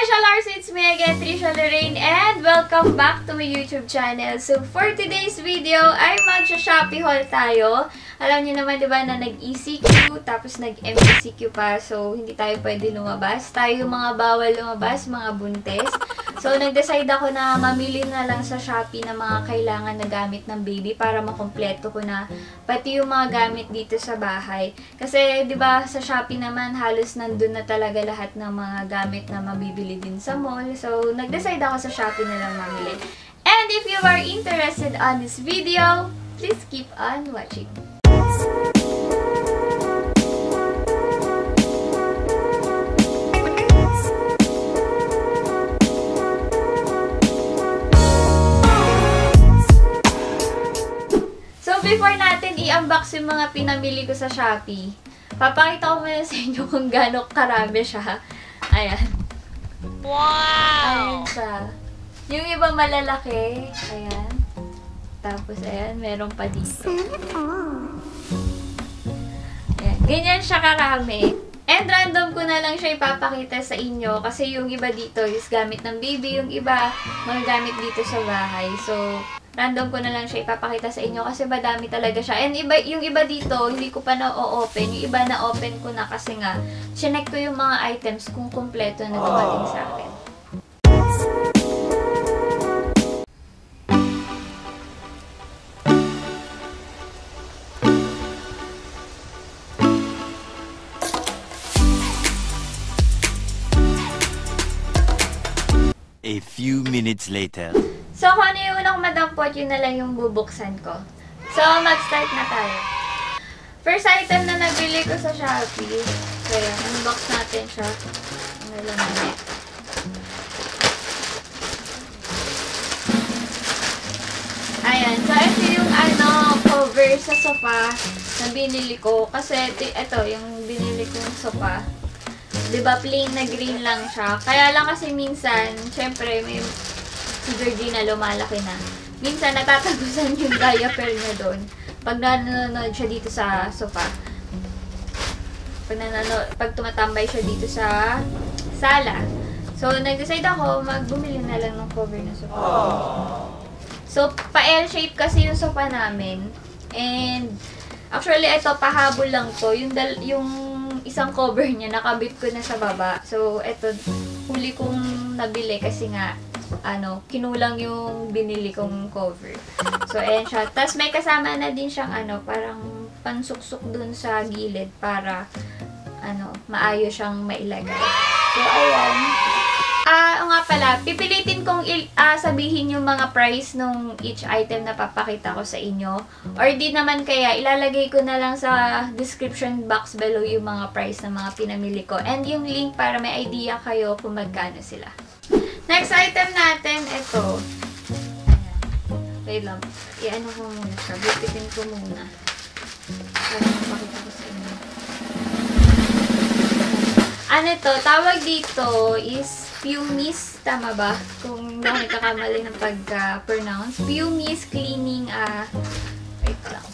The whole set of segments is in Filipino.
Hi, Shalars! It's me again, Trisha Lorraine, and welcome back to my YouTube channel. So, for today's video, ay mag-Shopee haul tayo. Alam niyo naman, di ba, na nag-ECQ, tapos nag-MCQ pa, so hindi tayo pwede lumabas. Tayo mga bawal lumabas, mga buntes. So, nag-decide ako na mamili na lang sa Shopee ng mga kailangan na gamit ng baby para makompleto ko na pati yung mga gamit dito sa bahay. Kasi, di ba, sa Shopee naman, halos nandun na talaga lahat ng mga gamit na mabibili din sa mall. So, nag-decide ako sa Shopee na lang mamili. And if you are interested on this video, please keep on watching. I-unbox yung mga pinamili ko sa Shopee, papakita ko muna sa inyo kung gaano karami siya. Ayan. Ayan siya. Yung iba malalaki. Ayan. Tapos, ayan, meron pa dito. Ayan. Ganyan siya karami. And random ko na lang siya ipapakita sa inyo kasi yung iba dito is gamit ng baby, yung iba mga gamit dito sa bahay. So, random ko na lang siya ipapakita sa inyo kasi madami talaga siya. And iba, yung iba dito, hindi ko pa na-open. Yung iba na-open ko na kasi nga, chinek ko yung mga items kung kumpleto na dumating sa akin. A few minutes later. So, kung ano yung unang madampot, yun na lang yung bubuksan ko. So, mag-start na tayo. First item na nabili ko sa Shopee. So, yan. Unbox natin siya. Ano lang natin. Ayan. So, ito yung ano, cover sa sofa na binili ko. Kasi, ito, yung binili kong sofa. 'di ba plain na green lang siya. Kaya lang kasi minsan, syempre may si Georgina lumalaki na. Minsan natatagusan yung diaper niya doon. Pag nanonood siya dito sa sofa. Pag nanonood, pag tumatambay siya dito sa sala. So, nag-decide ako, magbumili na lang ng cover ng sofa. So, pa-L-shape kasi yung sofa namin. And, actually, ito, pahabol lang to. Yung, dal yung isang cover niya, nakabit ko na sa baba. So, eto, huli kong nabili kasi nga, ano, kinulang yung binili kong cover. So, ayan siya. Tapos, may kasama na din siyang, ano, parang pansuksok dun sa gilid para, ano, maayos siyang mailagay. So, ayan. Ah, o nga pala, pipilitin kong ah, sabihin yung mga price nung each item na papakita ko sa inyo. Or di naman kaya, ilalagay ko na lang sa description box below yung mga price ng mga pinamili ko. And yung link para may idea kayo kung magkano sila. Next item natin, ito. Ayan. Wait. I-ano ko muna siya. Bipitin ko muna. Para mapakita ko sa inyo. Ano to? Tawag dito is Pumice, tama ba? Kung nakikakamali ng pagka-pronounce. Pumice Cleaning, ah, wait lang.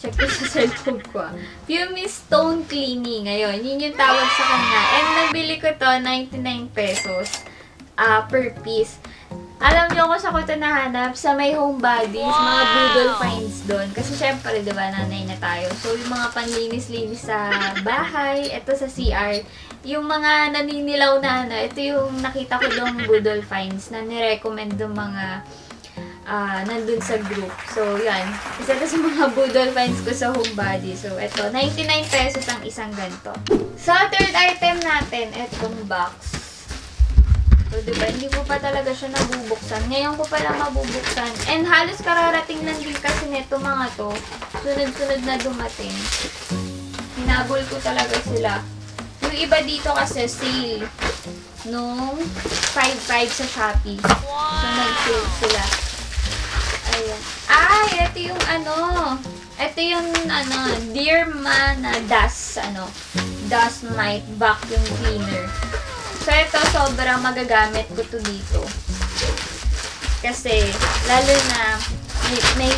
Check ko sa cellphone ko ah. Pumice Stone Cleaning. Ayun, yun yung tawag sa kanya. And nabili ko to, 99 pesos ah per piece. Alam niyo kung sa ko ito nahanap, sa may home bodies, mga boodle finds doon. Kasi syempre, di ba, nanay na tayo. So, yung mga panlinis-linis sa bahay, ito sa CR, yung mga naninilaw na ano, ito yung nakita ko doon boodle finds na nirecommend ng mga ah nandun sa group. So, yan. Isa ito sa mga boodle finds ko sa home body. So, ito, 99 pesos ang isang ganito. Sa third item natin, itong box. So, diba, hindi ko pa talaga siya nabubuksan. Ngayon ko pala mabubuksan. And halos kararating lang din kasi nito mga to. Sunod-sunod na dumating. Hinabol ko talaga sila. Yung iba dito kasi sale. Nung 5-5 sa Shopee. So, nag-sale sila. Ayan. Ay, ito yung ano. Ito yung ano, Dear Man na dust, ano, dust mite vacuum cleaner. So, ito, sobrang magagamit ko to dito. Kasi, lalo na, may, may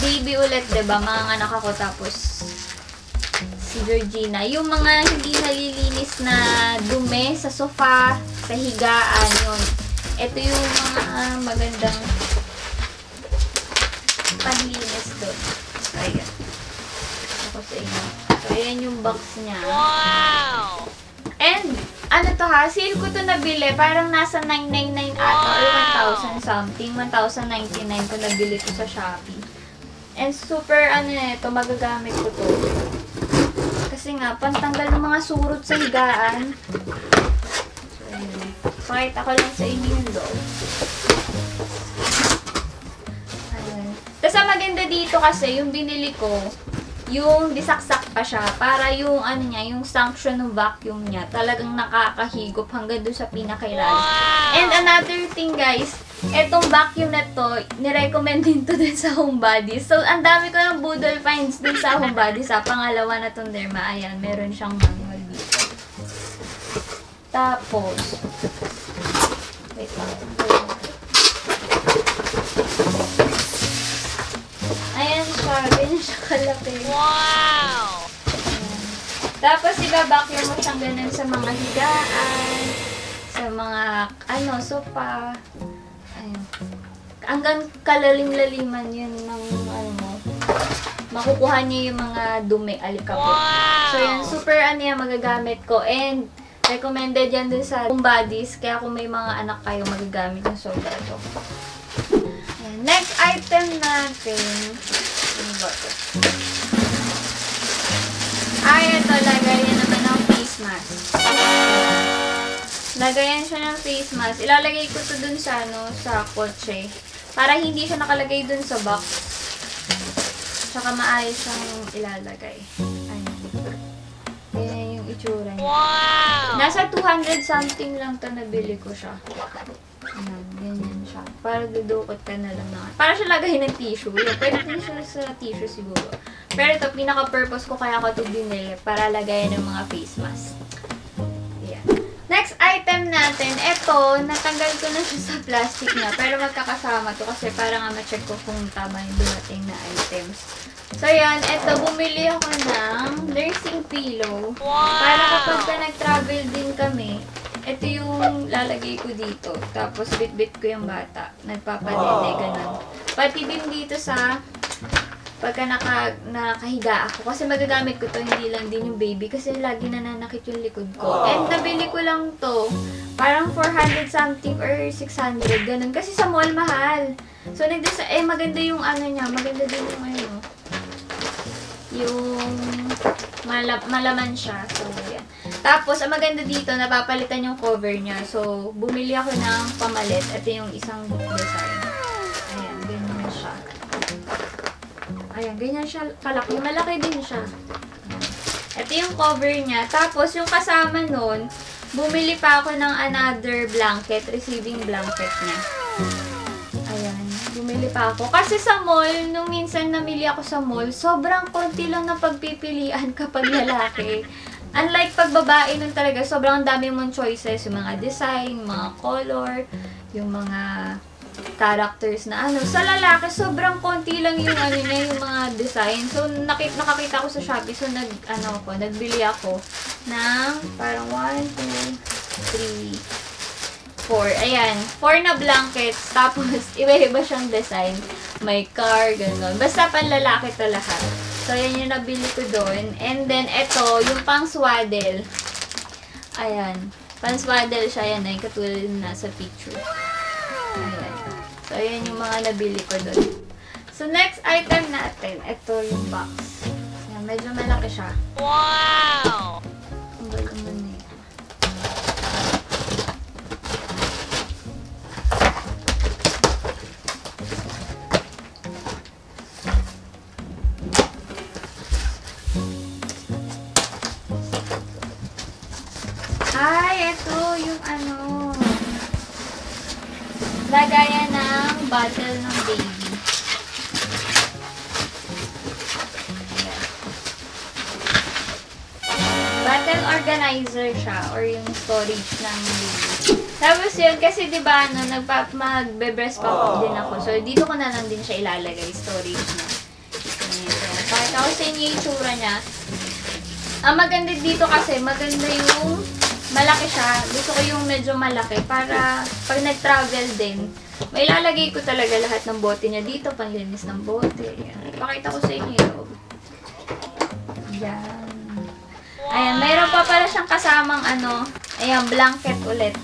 baby ulit, ba Mga anak ako, tapos, si Georgina. Yung mga hindi nalilinis na dumi sa sofa, sa higaan, yun. Ito yung mga ah, magandang panlinis doon. Ayan. Ako sa inyo. So, ayan yung box niya. Wow! Ano to ha, sale ko to nabili, parang nasa 999 ata or 1,000 something, 1,099 ko nabili to sa Shopee. And super, ano na ito, magagamit ko to. Kasi nga, pantanggal ng mga surot sa higaan. So. Pakita ko lang sa inyo yung loob. Tapos ang maganda dito kasi, yung binili ko, yung disaksak pa siya para yung ano niya, yung sanction ng vacuum niya talagang nakakahigop hanggang doon sa pinakailalim. And another thing guys, etong vacuum na to, nirecommend din to din sa homebody. So, ang dami ko ng Boodle finds din sa homebody. Sa pangalawa na tong derma, ayan, meron siyang manual dito. Tapos, wait lang. Siya, ganyan siya kalaki. Wow! Ayan. Tapos, ibabacuum mo siyang ganun sa mga higaan, sa mga, ano, sofa. Ayan. Hanggang kalalim-laliman yun ng, ano mo, makukuha niya yung mga dumi, alikabok. So, yan, super, ano yan, magagamit ko. And, recommended yan dun sa home bodies. Kaya kung may mga anak kayo, magagamit yung soda ito. Next item natin, ano ba ito? Ay, ito, lagayan naman ng face mask. Lagayan siya ng face mask. Ilalagay ko to dun sa, ano, sa kotse. Para hindi siya nakalagay dun sa box. Tsaka maayos siyang ilalagay. Ayan. Ayan yung itsura niya. Wow! Nasa 200 something lang to nabili ko siya. Siya. Para dudukot ka na lang na. Para siya lagay ng tissue. Yun, pwede din siya sa tissue siguro. Pero ito, pinaka-purpose ko kaya ko ito binili para lagayan ng mga face mask. Ayan. Next item natin, ito, natanggal ko na siya sa plastic niya. Pero magkakasama to kasi para nga ma-check ko kung tama yung dumating na items. So, yan. Ito, bumili ako ng nursing pillow. Para kapag ka nag-travel din kami, ito yung lalagay ko dito. Tapos, bit-bit ko yung bata. Nagpapadede, ganun. Pati din dito sa pagka naka, nakahiga ako. Kasi magagamit ko to, hindi lang din yung baby. Kasi lagi nananakit yung likod ko. And nabili ko lang to, parang 400 something or 600, ganun. Kasi sa mall, mahal. So, nagdesa, eh, maganda yung ano niya, maganda din yung ano, yung mala- malaman siya. So, yan. Tapos, ang maganda dito, napapalitan yung cover niya. So, bumili ako ng pamalit. Ito yung isang design. Ayan, ganyan siya. Ayan, ganyan siya kalaki. Malaki din siya. Ito yung cover niya. Tapos, yung kasama nun, bumili pa ako ng another blanket, receiving blanket niya. Ayan, bumili pa ako. Kasi sa mall, nung minsan namili ako sa mall, sobrang konti lang na pagpipilian kapag lalaki. Unlike pag babae nun talaga, sobrang dami mong choices. Yung mga design, mga color, yung mga characters na ano. Sa lalaki, sobrang konti lang yung ano niya, yung mga design. So, nakit nakakita ko sa Shopee. So, nag, ano ko, nagbili ako ng parang 1, 2, 3, 4. Ayan, 4 na blankets. Tapos, iba-iba siyang design. May car, gano'n. Basta panlalaki to lahat. So, yan yung nabili ko doon. And then, ito, yung pang swaddle. Ayan. Pang swaddle siya yan. Ay, katulad yung nasa picture. Ayan. So, ayan yung mga nabili ko doon. So, next item natin. Ito yung box. Ayan, medyo malaki siya. Wow! Ang galing Lagayan ng bottle ng baby. Bottle organizer siya or yung storage ng baby. Tapos yun, kasi di ba ano, nagpa, magbe-breast pump din ako. So, dito ko na lang din siya ilalagay, storage na. Ko sa inyo yung itsura niya. Ang maganda dito kasi, maganda yung malaki siya. Gusto ko yung medyo malaki para pag nag-travel din, may lalagay ko talaga lahat ng bote niya dito, panlinis ng bote. Ayan. Ipakita ko sa inyo yung. Ayan. Mayroon pa pala siyang kasamang ano, ayan, blanket ulit.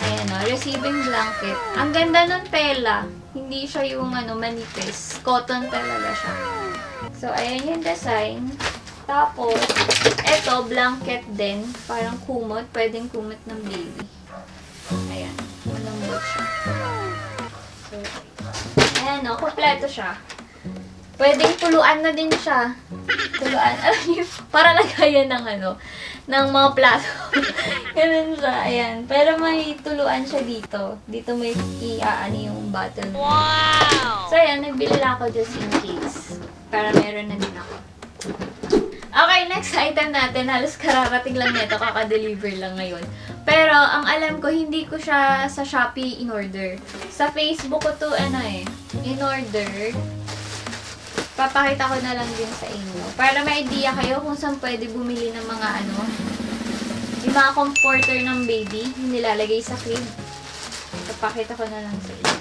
Ayan o, receiving blanket. Ang ganda ng tela. Hindi siya yung ano, manipis. Cotton talaga siya. So, ayan yung design. Tapos, eto, blanket din. Parang kumot. Pwedeng kumot ng baby. Ayan. Malambot siya. So, ayan o, kompleto siya. Pwedeng tuluan na din siya. Tuluan. Para lagayan ng ano, ng mga plato. Ganun siya. Ayan. Pero may tuluan siya dito. Dito may i-aano yung bottle. Wow! So, ayan, nagbili lang ako just in case. Para meron na din ako. Okay, next item natin. Halos kararating lang nito, kaka-deliver lang ngayon. Pero, ang alam ko, hindi ko siya sa Shopee in-order. Sa Facebook ko to, ano eh, in-order. Papakita ko na lang din sa inyo. Para may idea kayo kung saan pwede bumili ng mga ano, yung mga comforter ng baby, yung nilalagay sa crib. Papakita ko na lang sa inyo.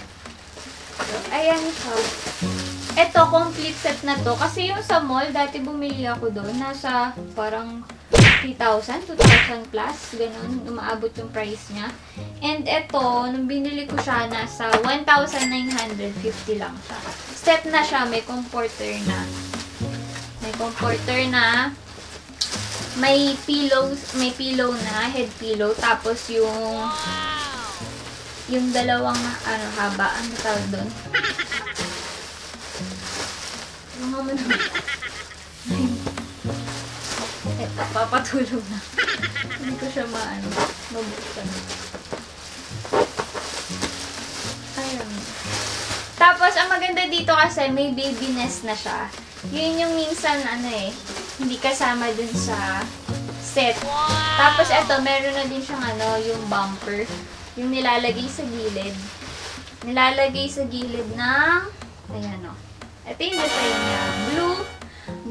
So, ayan siya. Ito, complete set na to. Kasi yung sa mall, dati bumili ako doon. Nasa parang 3,000, 2,000 plus. Ganun, umaabot yung price niya. And ito, nung binili ko siya, nasa 1,950 lang siya. Set na siya, may comforter na. May comforter na. May pillows, may pillow na, head pillow. Tapos yung yung dalawang ano haba ano tawag doon mga naman eto papatulog na hindi ko siya maano mabuksan ayun tapos ang maganda dito kasi may baby nest na siya yun yung minsan ano eh hindi kasama dun sa set tapos eto meron na din siyang ano yung bumper yung nilalagay sa gilid. Nilalagay sa gilid ng, ayan o. Ito yung design niya. Blue,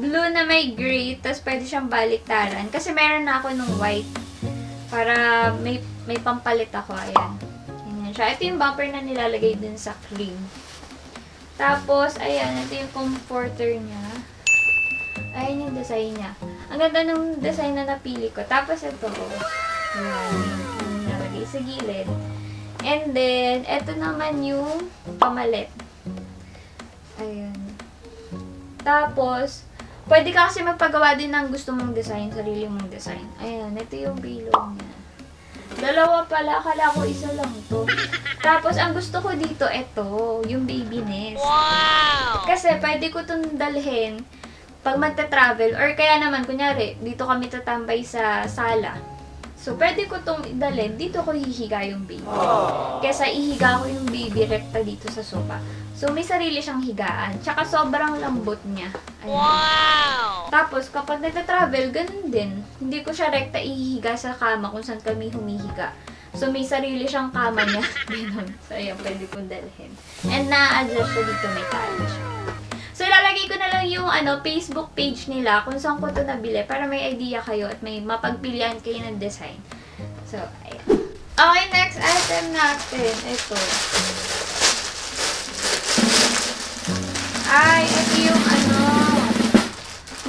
blue na may gray, tapos pwede siyang baliktaran. Kasi meron na ako nung white. Para may, may pampalit ako, ayan. Ayan siya. Ito yung bumper na nilalagay dun sa cream. Tapos, ayan, ito yung comforter niya. Ayan yung design niya. Ang ganda ng design na napili ko. Tapos ito, ayan, yung nilalagay sa gilid. And then, ito naman yung pamalit. Ayan. Tapos, pwede ka kasi magpagawa din ng gusto mong design, sarili mong design. Ayan, ito yung pillow niya. Dalawa pala, akala ko isa lang to. Tapos, ang gusto ko dito, ito, yung baby nest. Wow! Kasi pwede ko itong dalhin pag magta-travel or kaya naman, kunyari, dito kami tatambay sa sala. So, pwede ko itong dalhin, dito ko hihiga yung baby. Kesa ihiga ko yung baby rekta dito sa sofa. So, may sarili siyang higaan. Tsaka sobrang lambot niya. Ayan. Wow! Tapos, kapag nagta-travel, ganun din. Hindi ko siya rekta ihihiga sa kama kung saan kami humihiga. So, may sarili siyang kama niya. Ganun. So, ayan, pwede kong dalhin. And na-adjust siya dito, may tali siya. Ko na lang yung ano, Facebook page nila kung saan ko ito nabili para may idea kayo at may mapagpilian kayo ng design. So, ayan. Okay, next item natin. Ito. Ay, ito yung ano,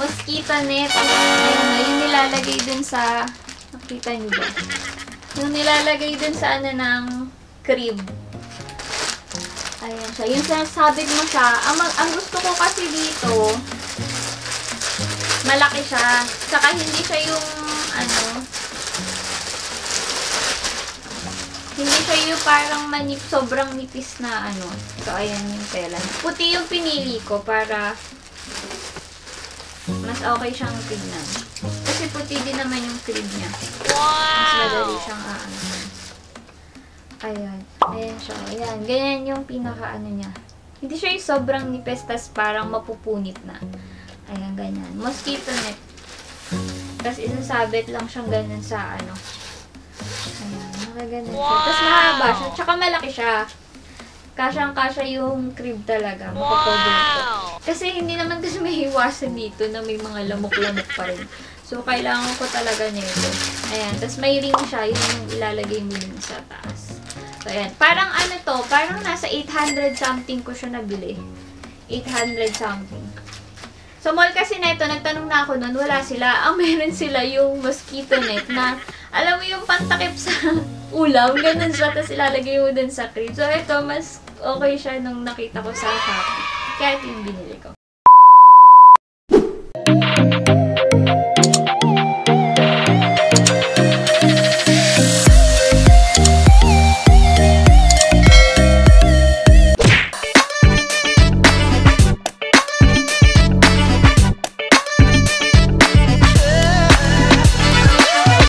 mosquito net. Ayun na, yung nilalagay dun sa, nakita niyo ba? Yung nilalagay dun sa ano ng crib. Ayan siya. Yung sinasabit mo siya, ang, ang gusto ko kasi dito, malaki siya. Saka hindi siya yung, ano, hindi siya yung parang manip, sobrang nipis na ano. So, ayan yung tela. Puti yung pinili ko para mas okay siyang tignan. Kasi puti din naman yung crib niya. Mas madali Wow! siyang aano. Ayan. Ayan siya. Ayan. Ganyan yung pinaka ano niya. Hindi siya yung sobrang nipis, tas parang mapupunit na. Ayan, ganyan. Mosquito net. Tapos isasabit lang siyang ganyan sa ano. Ayan, nakaganan siya. Tapos mahaba siya. Tsaka malaki siya. Kasyang-kasya yung crib talaga. Makakover ko. Wow! Kasi hindi naman kasi may iwasan dito na may mga lamok-lamok pa rin. So, kailangan ko talaga nito. Ayan. Tapos, may ring siya. Yun yung ilalagay mo sa taas. So, ayan. Parang ano to, parang nasa 800 something ko siya nabili. 800 something. So, mall kasi na ito, nagtanong na ako noon, wala sila. Ang meron sila yung mosquito net na, alam mo yung pantakip sa ulam, ganun siya, tapos ilalagay mo dun sa crib. So, ito, mas okay siya nung nakita ko sa Shopee. Kaya ito yung binili ko.